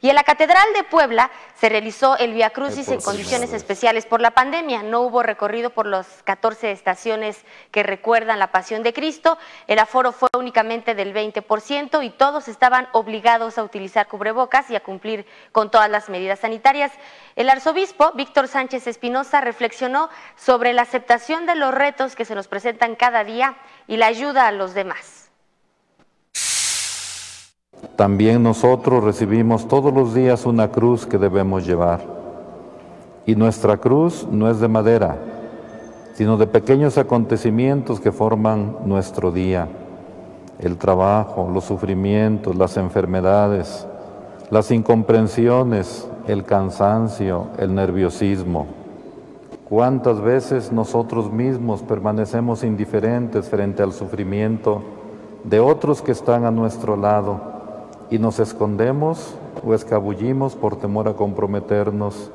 Y en la Catedral de Puebla se realizó el Via Crucis en condiciones especiales por la pandemia. No hubo recorrido por las 14 estaciones que recuerdan la pasión de Cristo. El aforo fue únicamente del 20% y todos estaban obligados a utilizar cubrebocas y a cumplir con todas las medidas sanitarias. El arzobispo Víctor Sánchez Espinosa reflexionó sobre la aceptación de los retos que se nos presentan cada día y la ayuda a los demás. También nosotros recibimos todos los días una cruz que debemos llevar. Y nuestra cruz no es de madera, sino de pequeños acontecimientos que forman nuestro día. El trabajo, los sufrimientos, las enfermedades, las incomprensiones, el cansancio, el nerviosismo. ¿Cuántas veces nosotros mismos permanecemos indiferentes frente al sufrimiento de otros que están a nuestro lado? Y nos escondemos o escabullimos por temor a comprometernos